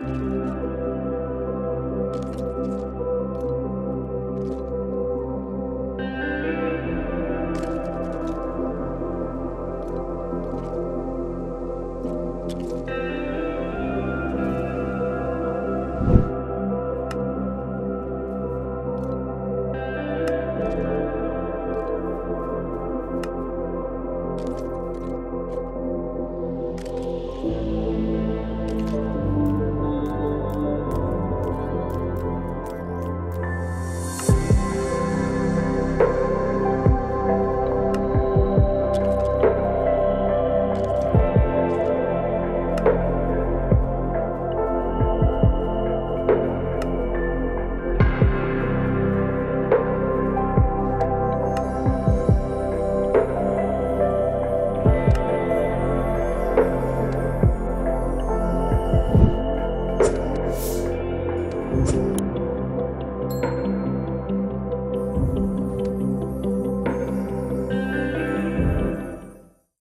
Música